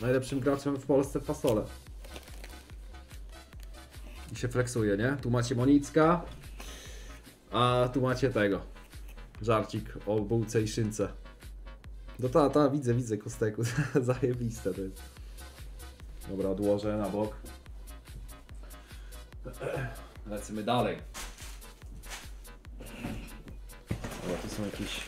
najlepszym graczem w Polsce w fasole. I się flexuje, nie? Tu macie Monicka, a tu macie tego. Żarcik o bułce i szynce. No ta, ta, widzę, widzę kosteku. Zajebiste to jest. Dobra, odłożę na bok. Lecimy dalej. Dobra, tu są jakieś